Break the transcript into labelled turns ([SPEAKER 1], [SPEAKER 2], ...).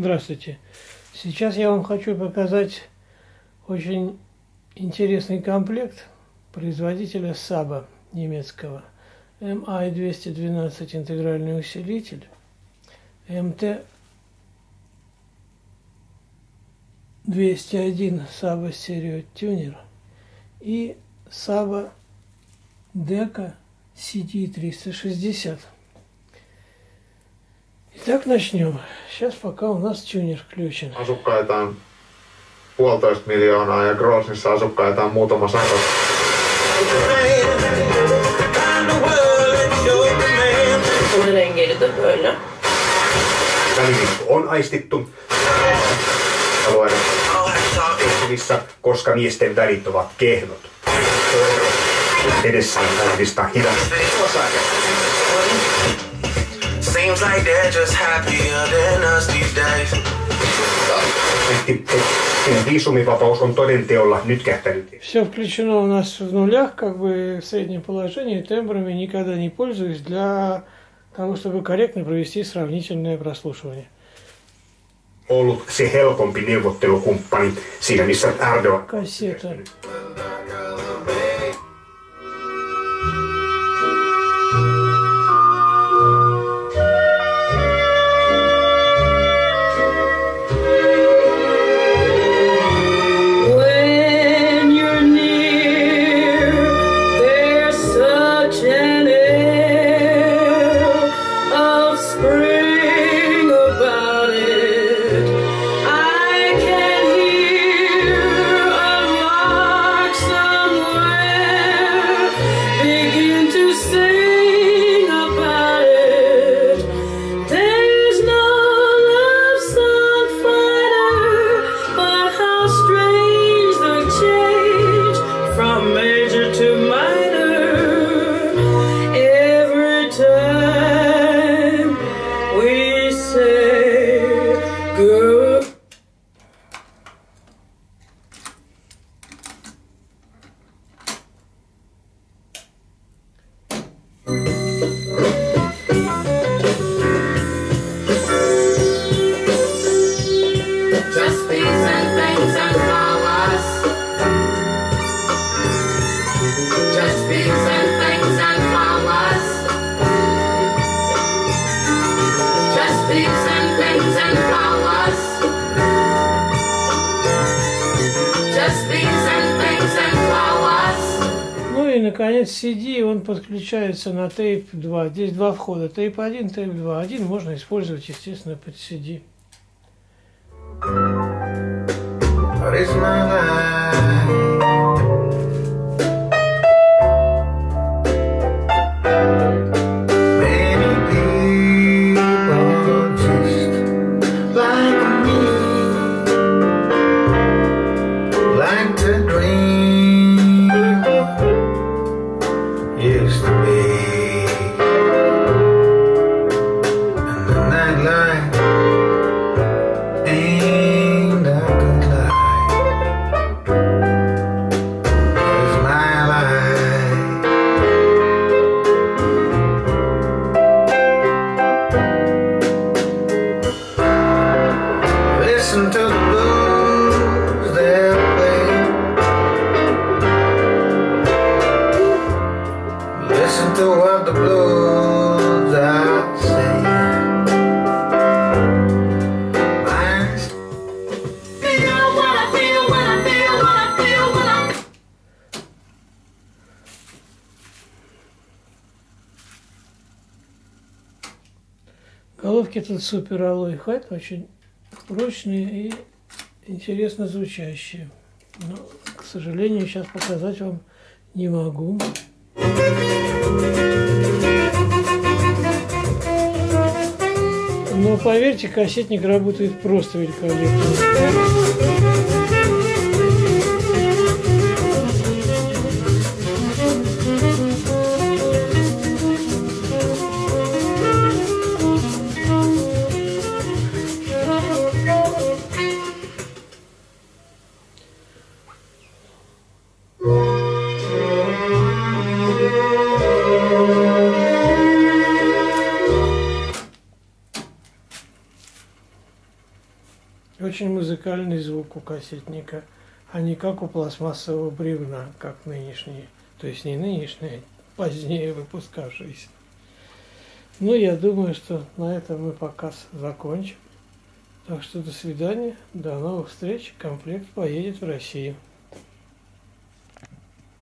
[SPEAKER 1] Здравствуйте. Сейчас я вам хочу показать очень интересный комплект производителя Саба немецкого. MI212 интегральный усилитель, МТ 201 Саба стерео тюнер и Саба Дека CD360. Итак, начнем. Сейчас пока у нас тюнер включен.
[SPEAKER 2] Asukkaita on puolitoista miljoonaa ja Grossissa asukkaita on muutama sata.
[SPEAKER 3] Bunu rengeri de böyle.
[SPEAKER 4] Väliviikko on aistittu alueiden tehtävissä, koska miesten välit ovat kehnot. Edessä on tällaista hidasta.
[SPEAKER 5] Seems like they're just happier than us these days.
[SPEAKER 4] Viisumivapaus on todenteolla nyt kähtänyt.
[SPEAKER 1] Все включено у нас в нулях, как бы в среднем положении, тембрами никогда не пользуюсь для того, чтобы корректно провести сравнительное прослушивание.
[SPEAKER 4] Ollut se helpompi neuvottelukumppani siinä, missä Erdogan
[SPEAKER 1] Кассета. И, наконец, CD, он подключается на тейп 2. Здесь два входа, тейп 1, тейп 2. Один можно использовать, естественно, под CD.
[SPEAKER 5] What is my life?
[SPEAKER 1] Головки тут супер алой хэт, очень прочные и интересно звучащие. Но, к сожалению, сейчас показать вам не могу. Но поверьте, кассетник работает просто великолепно. Очень музыкальный звук у кассетника, а не как у пластмассового бревна, как нынешние. То есть не нынешние, а позднее выпускавшиеся. Ну, я думаю, что на этом мы показ закончим. Так что до свидания, до новых встреч. Комплект поедет в Россию.